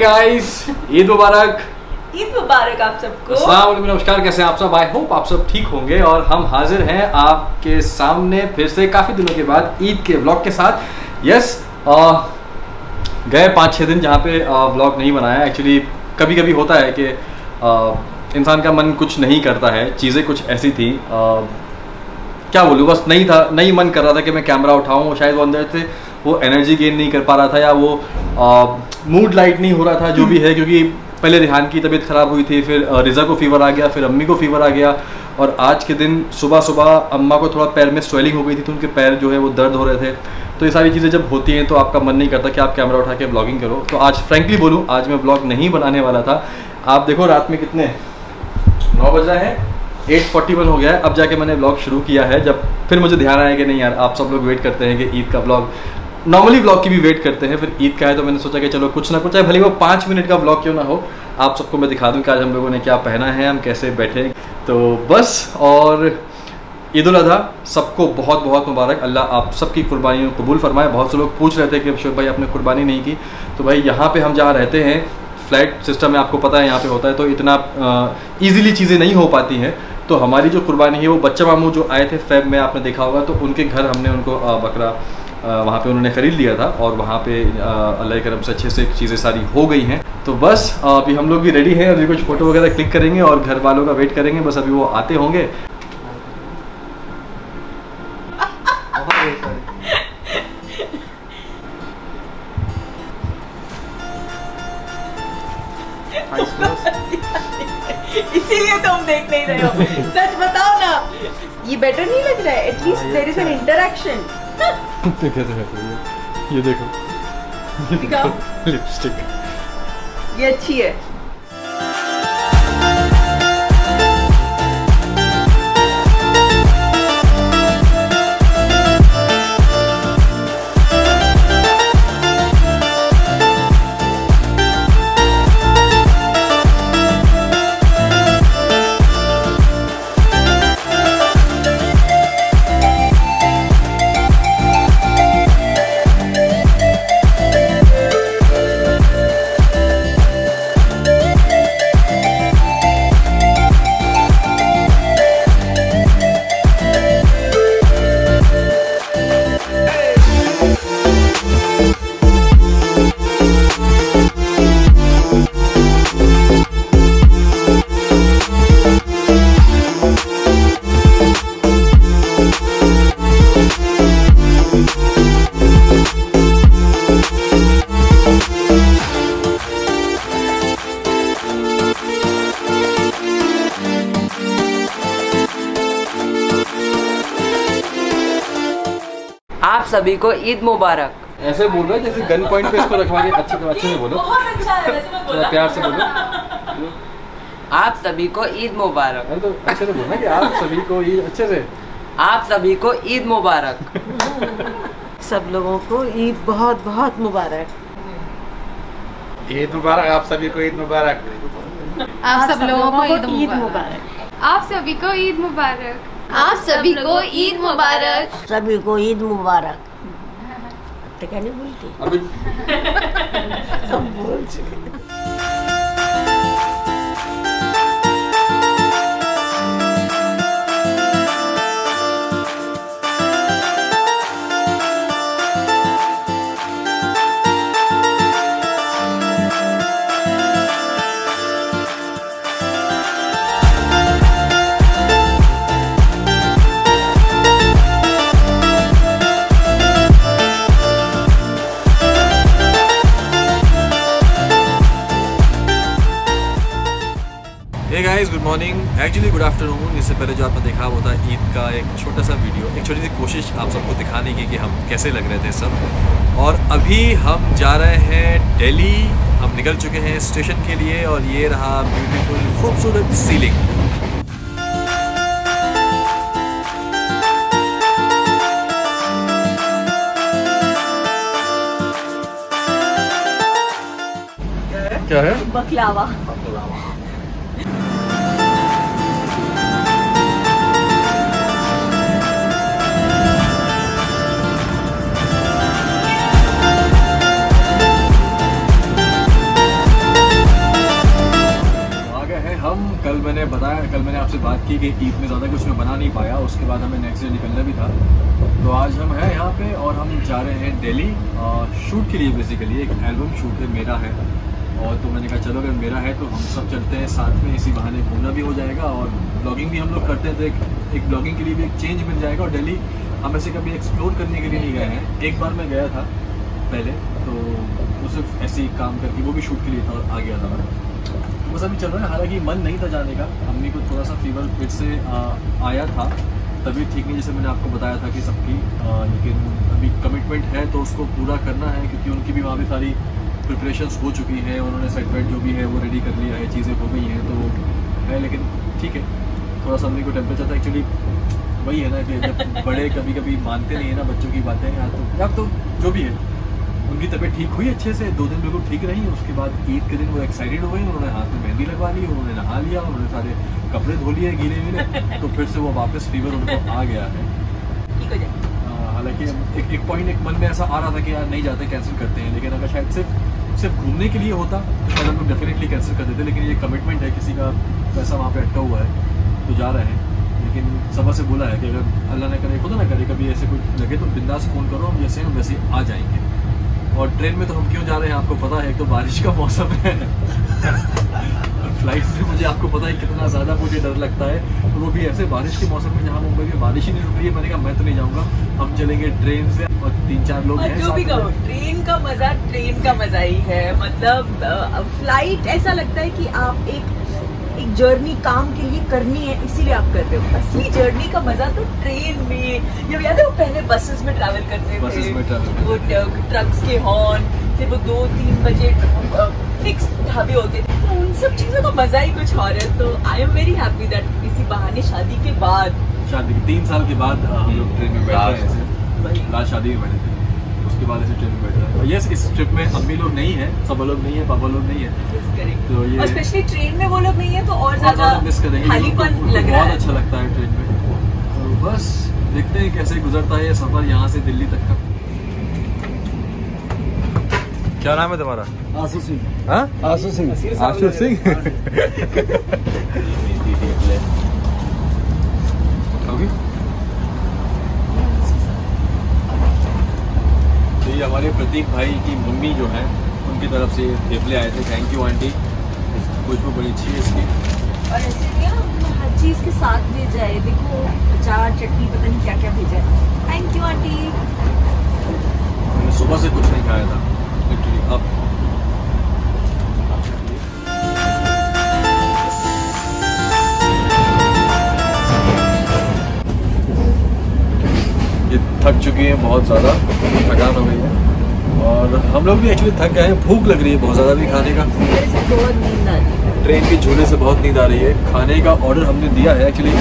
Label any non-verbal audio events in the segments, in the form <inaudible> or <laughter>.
Guys Eid मुबारक। ईद मुबारक आप सबको। अस्सलाम नमस्कार कैसे हैं आप सब? आई होप आप सब ठीक होंगे और हम हाजिर हैं आपके सामने फिर से काफ़ी दिनों के बाद ईद के व्लॉग के साथ। यस गए पाँच छः दिन जहाँ पे व्लॉग नहीं बनाया। एक्चुअली कभी कभी होता है कि इंसान का मन कुछ नहीं करता है। चीज़ें कुछ ऐसी थी। uh, क्या बोलूँ बस नहीं था नहीं मन कर रहा था कि मैं कैमरा उठाऊँ। शायद वो अंदर से वो एनर्जी गेन नहीं कर पा रहा था या वो मूड लाइट नहीं हो रहा था, जो भी है, क्योंकि पहले रिहान की तबीयत ख़राब हुई थी, फिर रिज़ा को फीवर आ गया, फिर अम्मी को फीवर आ गया, और आज के दिन सुबह सुबह अम्मा को थोड़ा पैर में स्वेलिंग हो गई थी तो उनके पैर जो है वो दर्द हो रहे थे। तो ये सारी चीज़ें जब होती हैं तो आपका मन नहीं करता कि आप कैमरा उठा के ब्लॉगिंग करो। तो आज फ्रेंकली बोलूँ, आज मैं ब्लॉग नहीं बनाने वाला था। आप देखो रात में कितने, नौ बज रहे हैं एट फोर्टी वन हो गया है। अब जाके मैंने ब्लॉग शुरू किया है, जब फिर मुझे ध्यान आया कि नहीं यार, आप सब लोग वेट करते हैं कि ईद का ब्लॉग नॉर्मली ब्लॉग की भी वेट करते हैं, फिर ईद का है तो मैंने सोचा कि चलो कुछ ना कुछ है, भले वो पाँच मिनट का ब्लॉग क्यों ना हो, आप सबको मैं दिखा दूँ कि आज हम लोगों ने क्या पहना है, हम कैसे बैठे तो बस, और ईद उल सबको बहुत बहुत मुबारक, अल्लाह आप सबकी कुर्बानी कबूल फरमाए। बहुत से लोग पूछ रहे थे कि अशोक भाई आपने कुर्बानी नहीं की तो भाई यहाँ पे हम जहाँ रहते हैं, फ्लैट सिस्टम है आपको पता है, यहाँ पे होता है तो इतना ईजीली चीज़ें नहीं हो पाती हैं। तो हमारी जो कुर्बानी है, वो बच्चा मामू जो आए थे फैब में आपने देखा होगा तो उनके घर हमने उनको बकरा वहाँ पे उन्होंने ख़रीद लिया था और वहाँ पे अल्लाह करम से अच्छे से चीज़ें सारी हो गई हैं। तो बस अभी हम लोग भी रेडी हैं अभी कुछ फ़ोटो वगैरह क्लिक करेंगे और घर वालों का वेट करेंगे बस अभी वो आते होंगे। इसीलिए तुम देख नहीं रहे हो। सच बताओ ना ये बेटर नहीं लग रहा है? At least there is an interaction <laughs> ये देखो लिपस्टिक <laughs> ये अच्छी है। सभी को ईद मुबारक। ऐसे बोल रहा है जैसे गन पॉइंट पे इसको रखवा के अच्छे अच्छे से बोलो। बहुत अच्छा है वैसे मैं बोला। प्यार से बोलो। आप सभी को ईद मुबारक। तो अच्छे से बोलना कि आप सभी को ये अच्छे से। आप सभी को ईद मुबारक। सब लोगों को ईद बहुत बहुत मुबारक। ईद मुबारक आप सभी को ईद मुबारक। आप सब लोगों को ईद ईद मुबारक। आप सभी को ईद मुबारक। आप सभी को ईद मुबारक। सभी को ईद मुबारक। तो क्या नहीं बोलती अभी एक्चुअली गुड आफ्टरनून इससे पहले जो आपने देखा वो था ईद का एक छोटा सा वीडियो एक छोटी सी कोशिश आप सबको दिखाने की कि हम कैसे लग रहे थे सब। और अभी हम जा रहे हैं दिल्ली। हम निकल चुके हैं स्टेशन के लिए और ये रहा ब्यूटीफुल खूबसूरत सीलिंग क्या है? बकलावा। कल मैंने बताया, कल मैंने आपसे बात की कि ईद में ज़्यादा कुछ मैं बना नहीं पाया, उसके बाद हमें नेक्स्ट डे निकलना भी था। तो आज हम हैं यहाँ पे और हम जा रहे हैं दिल्ली शूट के लिए बेसिकली एक एल्बम शूट है, मेरा है। और तो मैंने कहा, चलो, अगर मेरा है तो हम सब चलते हैं, साथ में इसी बहाने घूमना भी हो जाएगा और ब्लॉगिंग भी हम लोग करते हैं तो एक एक ब्लॉगिंग के लिए भी एक चेंज मिल जाएगा और दिल्ली हम ऐसे कभी एक्सप्लोर करने के लिए नहीं गए हैं। एक बार मैं गया था पहले तो वो सिर्फ़ ऐसे ही काम करके वो भी शूट के लिए था और आ गया था। तो बस अभी चल रहा है हालाँकि मन नहीं था जाने का। अम्मी को थोड़ा सा फीवर फिर से आ, आया था तभी ठीक नहीं जैसे मैंने आपको बताया था कि सबकी लेकिन अभी कमिटमेंट है तो उसको पूरा करना है क्योंकि उनकी भी वहाँ भी सारी प्रिपरेशंस हो चुकी हैं उन्होंने सेटमेंट जो भी है वो रेडी कर लिया है चीज़ें हो गई हैं तो है लेकिन ठीक है। थोड़ा सा अम्मी को टेम्परेचर था एक्चुअली वही है ना कि जब बड़े कभी कभी मानते नहीं है ना बच्चों की बातें या तो या तो जो भी है उनकी तबीयत ठीक हुई अच्छे से दो दिन बिल्कुल ठीक रही उसके बाद ईद के दिन वो एक्साइटेड हो गई उन्होंने हाथ में मेहंदी लगवा ली उन्होंने नहा लिया उन्होंने सारे कपड़े धो लिए गीले वीले तो फिर से वो वापस फीवर उनको आ गया है। ठीक हो जाए। आ, हालाँकि एक एक पॉइंट एक मन में ऐसा आ रहा था कि यार नहीं जाते कैंसिल करते हैं लेकिन अगर शायद सिर्फ़ सिर्फ़ घूमने के लिए होता तो शायद हम लोग डेफिनेटली कैंसिल कर देते लेकिन ये कमिटमेंट है किसी का पैसा वहाँ पे अटका हुआ है तो जा रहे हैं। लेकिन सभा से बोला है कि अगर अल्लाह न करे खुदा ना करे कभी ऐसे कुछ लगे तो बिंदास फ़ोन करो हम जैसे हम वैसे आ जाएँगे। और ट्रेन में तो हम क्यों जा रहे हैं आपको पता है एक तो बारिश का मौसम है। और फ़्लाइट से मुझे आपको पता है कितना ज़्यादा मुझे डर लगता है। तो वो भी ऐसे बारिश के मौसम में जहाँ मुंबई में बारिश ही नहीं रुक रही है मैंने कहा मैं तो नहीं जाऊँगा। हम चलेंगे ट्रेन से और तीन चार लोग हैं जो भी कहो ट्रेन का मज़ा ट्रेन का मज़ा ही है। मतलब फ़्लाइट ऐसा लगता है कि आप एक जर्नी काम के लिए करनी है इसीलिए आप कर रहे हो। असली जर्नी का मज़ा तो ट्रेन में जब याद है वो पहले बसेस में ट्रैवल करते थे? करते वो ट्रक्स के हॉर्न फिर वो दो तीन बजे फिक्स ढाबे होते थे। तो उन सब चीज़ों का मज़ा ही कुछ और है। तो I am very happy that इसी बहाने शादी के बाद शादी के तीन साल के बाद हम लोग ट्रेन में बैठे हैं। लास्ट शादी में बैठे थे। उसके बाद ऐसे ट्रेन में बैठ रहे हैं। यस इस ट्रिप में अम्मी लोग नहीं है सब लोग नहीं है पापा लोग नहीं है। तो ये- स्पेशली ट्रेन में वो लोग नहीं है तो और बहुत ज़्यादा मिस करेंगे। बहुत अच्छा लगता है ट्रेन में। तो बस देखते हैं कैसे गुजरता है ये सफ़र यहाँ से दिल्ली तक का। क्या नाम है तुम्हारा? आँसू सिंह। हाँ? आँसू सिंह? आशु सिंह <laughs> होगी तो ये हमारे प्रतीक भाई की मम्मी जो है उनकी तरफ़ से थेपले आए थे। थैंक यू आंटी खुशबू बड़ी अच्छी है इसकी। और ऐसे क्या हर चीज़ के साथ भेजा है देखो अचार चटनी पता नहीं क्या क्या भेजा है। थैंक यू आंटी मैंने सुबह से कुछ नहीं खाया था एक्चुअली अब थक चुकी है बहुत ज़्यादा। थकान हो गई है। और हम लोग भी एक्चुअली थक गए हैं। भूख लग रही है बहुत ज़्यादा भी खाने का। ट्रेन के झूले से बहुत नींद आ रही है। खाने का ऑर्डर हमने दिया है एक्चुअली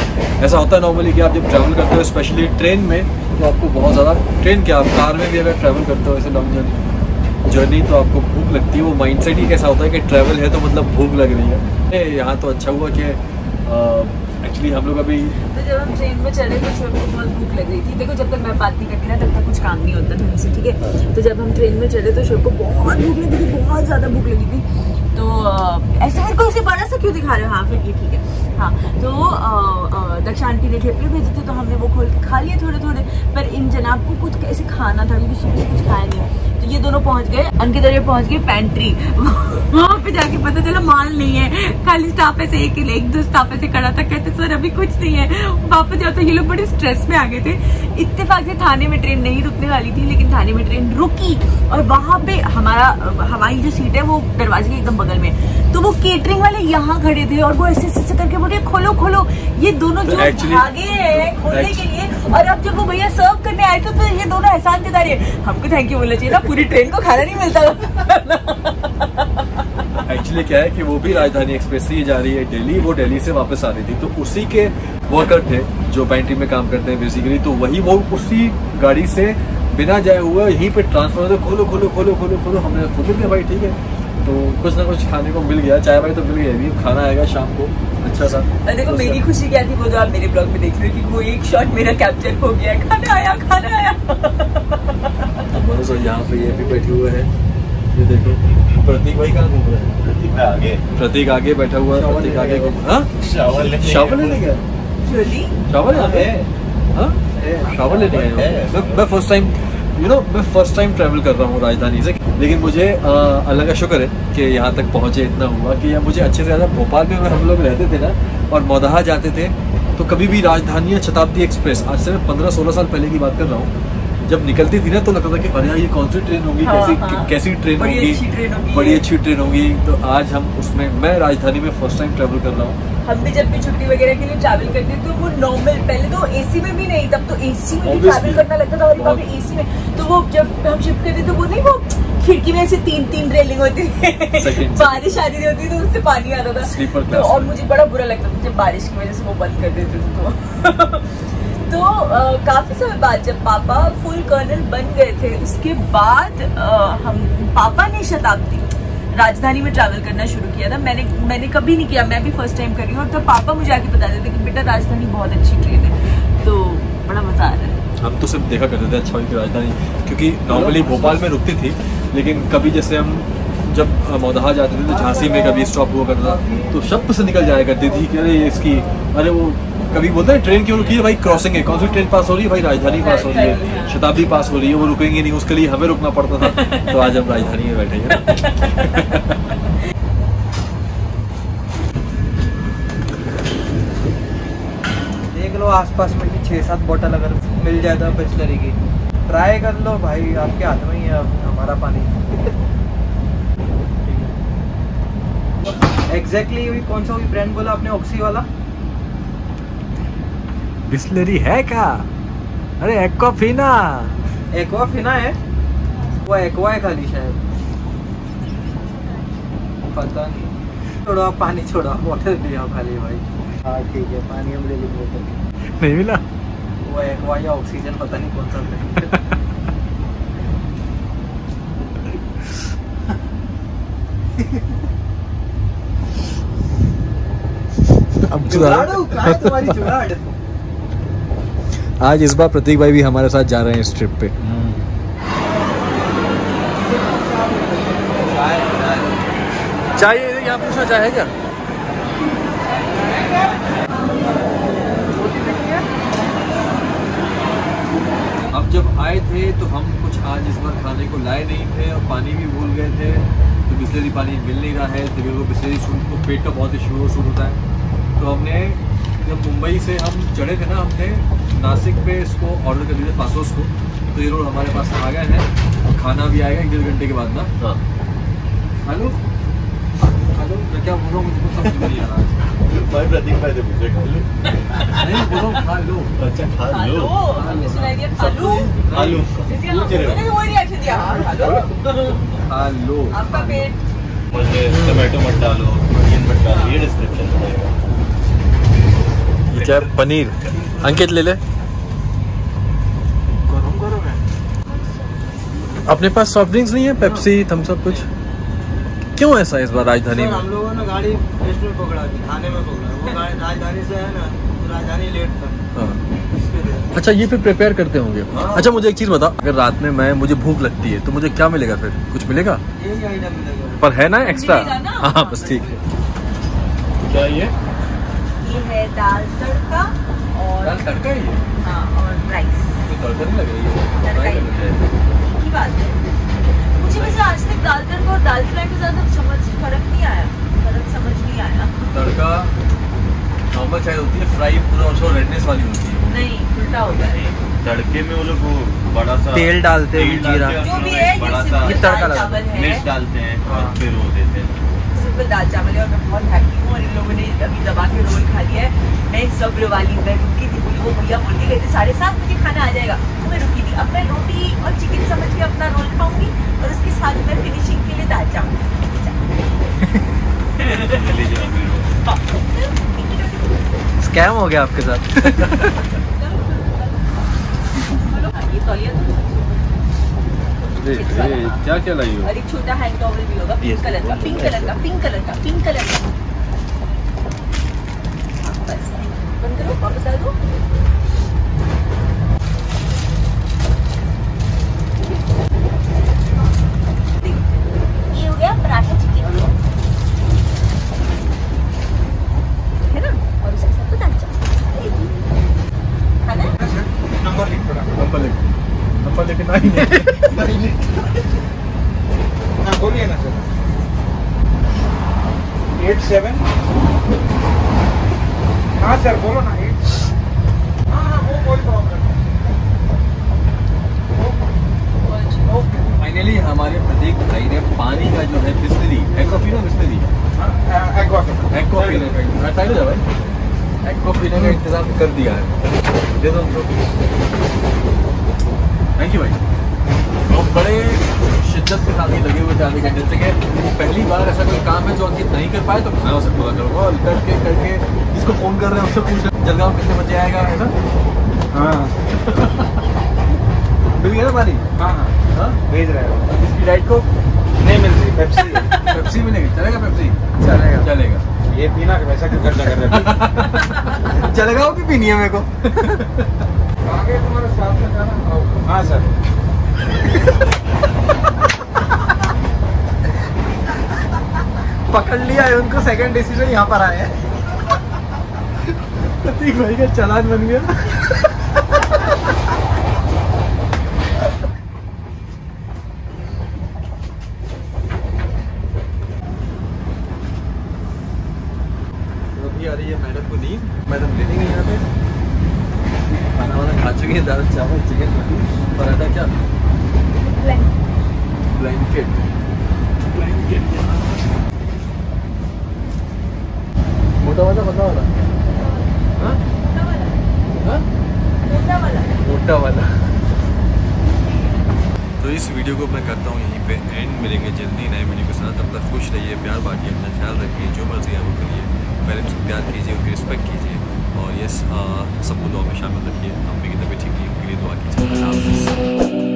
ऐसा होता है नॉर्मली कि आप जब ट्रैवल करते हो स्पेशली ट्रेन में तो आपको बहुत ज़्यादा ट्रेन क्या? आप कार में भी अगर ट्रैवल करते हो ऐसे लॉन्ग जर्नी जर्नी तो आपको भूख लगती है। वो माइंड सेट ही कैसा होता है कि ट्रैवल है तो मतलब भूख लग रही है। यहाँ तो अच्छा हुआ कि एक्चुअली हम लोग अभी तो जब हम ट्रेन में चले तो शोर को बहुत भूख लग रही थी। देखो, जब तक मैं बात नहीं करती ना, तब तक कुछ काम नहीं होता ढंग से, ठीक है? तो जब हम ट्रेन में चले तो शोर को बहुत भूख लगी थी, बहुत ज़्यादा भूख लगी थी। तो ऐसे मेरे को इसे बड़ा सा क्यों दिखा रहे हो? हाँ फिर ये ठीक है। हाँ तो दक्षा आंटी ने ठेपले भेजे थे तो हमने वो खोल के खा लिए थोड़े थोड़े पर इन जनाब को कुछ ऐसे खाना था क्योंकि सुबह से कुछ खाया नहीं। तो ये दोनों पहुँच गए अंकित और ये पहुँच गए पैंट्री वहाँ पे जाके पता चला माल नहीं है। खाली स्टाफ ऐसे एक एक दो स्टाफ ऐसे खड़ा था, कहते, सर, अभी कुछ नहीं है। वापस जाओ तो ये लोग बड़े स्ट्रेस में आ गए थे। इत्तेफाक से थाने में ट्रेन नहीं रुकने वाली थी, लेकिन थाने में ट्रेन रुकी। और वहाँ पे हमारा, हमारी जो सीट है, वो दरवाजे के एकदम बगल में। तो वो केटरिंग वाले यहाँ खड़े थे और वो ऐसे ऐसे करके बोले खोलो खोलो। ये दोनों तो जो actually- भागे हैं खोलने के लिए और अब जब वो भैया सर्व करने आए थे तो ये दोनों एहसान जता रहे हमको थैंक यू बोलना चाहिए ना पूरी ट्रेन को खाना नहीं मिलता। एक्चुअली क्या है कि वो भी राजधानी एक्सप्रेस से ही जा रही है दिल्ली वो दिल्ली से वापस आ रही थी तो उसी के वर्कर थे जो पैंट्री में काम करते हैं बेसिकली तो वही वो उसी गाड़ी से बिना जाए हुए यहीं पे ट्रांसफ़र होते खोलो खोलो खोलो खोलो खोलो हमने खोल दिया भाई ठीक है। तो कुछ ना कुछ खाने को मिल गया चाय भाई तो मिल गया अभी खाना आएगा शाम को अच्छा सा। और देखो तो मेरी खुशी क्या थी वो जो आप मेरे ब्लॉग में देख रहे हो कि वो एक शॉट मेरा कैप्चर हो गया। खाना आया खाना आया। बस और यहाँ पे ये भी बैठे हुए हैं। ये देखो प्रतीक भाई कहाँ घूम रहे हैं? आगे। प्रतीक आगे बैठा हुआ है प्रतीक आगे घूम हाँ? शावर लेने शावर लेने गया? Really? शावर लेने गया हाँ। शावर लेने गया? मैं मैं फ़र्स्ट टाइम यू नो मैं फ़र्स्ट टाइम ट्रैवल कर रहा हूँ राजधानी से लेकिन मुझे अल्लाह का शुक्र है कि यहाँ तक पहुँचे इतना हुआ कि यहाँ मुझे अच्छे से ज़्यादा भोपाल में हम लोग रहते थे ना और मौदहा जाते थे तो कभी भी राजधानी या शताब्दी एक्सप्रेस आज से मैं पंद्रह सोलह साल पहले की बात कर रहा हूँ जब निकलती थी ना तो लगता था कि अरे यार ये कौन सी ट्रेन होगी हाँ, कैसी हाँ। कैसी होगी अच्छी ट्रेन होगी बड़ी अच्छी ट्रेन होगी तो आज हम उसमें मैं राजधानी में फ़र्स्ट टाइम ट्रैवल कर रहा हूँ हम भी जब भी छुट्टी वगैरह के लिए ट्रैवल करते थे तो वो नॉर्मल पहले तो एसी में भी नहीं तब तो एसी में भी ट्रैवल करना लगता था और बहुत। एसी में तो वो जब हम शिफ्ट करते तो वो नहीं वो खिड़की में ऐसे तीन तीन रेलिंग होती थी। बारिश आ रही होती तो उससे पानी आता था। तो और मुझे बड़ा बुरा लगता था जब बारिश की वजह से वो बंद कर देते थे तो। <laughs> तो अ, काफ़ी समय बाद जब पापा फुल कर्नल बन गए थे उसके बाद अ, हम पापा ने शताब्दी राजधानी में ट्रैवल करना शुरू किया था। मैंने मैंने कभी नहीं किया। मैं भी फ़र्स्ट टाइम कर रही हूँ। और तब पापा मुझे आके बता देते कि बेटा, राजधानी बहुत अच्छी ट्रेन है। तो बड़ा मज़ा आ रहा है। हम तो सिर्फ़ देखा करते थे अच्छा की राजधानी क्योंकि नॉर्मली भोपाल में रुकती थी, लेकिन कभी जैसे हम जब मौदहा जाते थे तो झांसी में कभी स्टॉप हुआ करता तो शब्द से निकल जाया करती थी कि अरे, इसकी अरे, वो कभी बोलते हैं ट्रेन क्यों रुकी है? भाई क्रॉसिंग है। कौन सी ट्रेन पास हो रही है? भाई राजधानी पास हो रही है। शताब्दी पास हो रही है। वो रुकेंगे नहीं उसके लिए हमें रुकना पड़ता था। <laughs> तो आज हम राजधानी में बैठे हैं। देख लो आसपास में कि छः सात बोतल अगर मिल जाए तो बिस्लरी की। ट्राई कर लो भाई आपके हाथ में ही है हमारा पानी। एग्जैक्टली <laughs> exactly कौन सा भी ब्रांड बोला आपने ऑक्सी वाला? बिस्लरी है क्या? अरे एक्वाफीना एक्वा फिना है। वो एक्वा है खाली शायद। पता नहीं। छोड़ो आप पानी छोड़ो आप वाटर ले आओ खाली भाई। हाँ ठीक है पानी हम ले लेंगे नहीं मिला? वो एक्वा या ऑक्सीजन पता नहीं कौन सा अब जुगाड़ू तुम्हारी जुगाड़ आज इस बार प्रतीक भाई भी हमारे साथ जा रहे हैं इस ट्रिप पे। चाहिए यहाँ पूछना चाहे क्या? अब जब आए थे तो हम कुछ आज इस बार खाने को लाए नहीं थे और पानी भी भूल गए थे। तो बिस्लरी पानी मिल नहीं रहा है को बिस्लरी को पेट का बहुत इशू शूट होता है। तो हमने जब मुंबई से हम चढ़े थे ना हमने नासिक पे इसको ऑर्डर कर दिया पासोस को। तो ये रोड हमारे पास आ गए हैं। और खाना भी आएगा एक डेढ़ घंटे के बाद ना। हाँ। हेलो? हेलो? मैं क्या बोल रहा हूँ? मुझको समझ नहीं आ रहा। भाई प्रतीक भाई से पूछे खा लो नहीं बोल खा लो। अच्छा खा हेलो? लो। पूछ रहे हो मैंने वो रिएक्शन दिया। हाँ, खालू खा लो। आपका पेट? मुझे टमाटो मत डालो अनियन मत डालो ये डिस्क्रिप्शन ये क्या है? पनीर. अंकित ले ले गरम गरम है अपने पास सॉफ्ट ड्रिंक्स नहीं है? पेप्सी थम्स अप कुछ? क्यों ऐसा इस बार राजधानी में? हम लोगों ने गाड़ी रेस्ट में पकड़ा थी थाने में पकड़ा। वो गाड़ी राजधानी से है ना तो राजधानी लेट था। हाँ। अच्छा ये फिर प्रिपेयर करते होंगे। अच्छा मुझे एक चीज़ बता अगर रात में मैं मुझे भूख लगती है तो मुझे क्या मिलेगा फिर? कुछ मिलेगा? यही आइटम मिलेगा। पर है ना एक्स्ट्रा हाँ बस ठीक है। क्या ये? ये है दाल तड़का और दाल तड़का ही हाँ? और राइस तड़का नहीं लग रही तड़का की बात है। मुझे वैसे आज तक दाल तड़का और दाल फ्राई में ज़्यादा समझ फ़र्क नहीं आया। फ़र्क समझ नहीं आया। तड़का नॉर्मल चाय होती है फ्राई पूरा और रेडनेस वाली होती है। नहीं उल्टा होता है। तड़के में वो लोग वो बड़ा सा तेल डालते हैं, जीरा। जो भी है बड़ा ये तड़का। चावल है। मिर्च डालते हैं हाँ। और फिर वो हैं सिंपल दाल चावल है और मैं बहुत हैप्पी हूँ और इन लोगों ने अभी दबा के रोल खा लिया है। मैं सब्र वाली मैं रुकी थी बोली वो भैया बोल के गए थे साढ़े सात बजे खाना आ जाएगा। तो मैं रुकी थी। अब मैं रोटी और चिकन समझ के अपना रोल खाऊँगी और उसके साथ मैं फिनिशिंग के लिए दाल चावल। स्कैम हो गया आपके साथ। <laughs> क्या क्या लाई और एक छोटा हैंड टॉवल भी होगा पिंक कलर का पिंक कलर का पिंक कलर का पिंक कलर का हाँ, बस बंद करो वापस डाल दो हाँ बोलिए ना सर एट सेवन हाँ सर बोलो ना एट हाँ हाँ वो कोई प्रॉब्लम फाइनली प्रतीक भाई ने पानी का जो है बिस्लरी एक्वा पीना बिस्लरी एक्वा एक्वा का साइड हो। जा भाई का इंतज़ाम कर दिया है। दे दो थैंक यू भाई। हम बड़े शिद्दत के साथ ही लगे हुए थे आधे घंटे से कि। पहली बार ऐसा कोई काम है जो अंकित नहीं कर पाए तो मैं उसे पूरा करूँगा और करके करके जिसको फ़ोन कर रहे हैं उससे पूछ रहे जलगांव कितने बजे आएगा ऐसा हाँ। <laughs> मिल गया ना पानी? हाँ हाँ। भेज रहे हो। इसकी डाइट को नहीं मिल रही पेप्सी पेप्सी <laughs> मिलेगी। चलेगा पेप्सी चलेगा। चलेगा। ये पीना वैसा क्यों खर्चा कर रहे हो? <laughs> चलेगा वो भी पीनी है मेरे को। आगे तुम्हारे साथ में जाना हाँ सर। पकड़ लिया है उनको सेकंड डिसीज़न यहाँ पर आया हैं। प्रतीक भाई का चालान बन गया तो अभी आ है मैडम ले लेंगे यहाँ पे खाना वाना खा चुके हैं दाल चावल चिकन पराठा क्या? ब्लैंकेट ब्लैंकेट मोटा वाला पतला वाला? हाँ? हाँ? मोटा वाला। तो इस वीडियो को मैं करता हूँ यहीं पे एंड मिलेंगे जल्दी नए वीडियो के साथ। तब तक खुश रहिए, प्यार बांटिए, अपना ख्याल रखिए, जो मर्ज़ी है वो करिए। पेरेंट्स को प्यार कीजिए, उनकी रिस्पेक्ट कीजिए। और यस सबको दुआ में शामिल रखिए। अम्मी की तबीयत ठीक नहीं, उनके लिए दुआ कीजिए।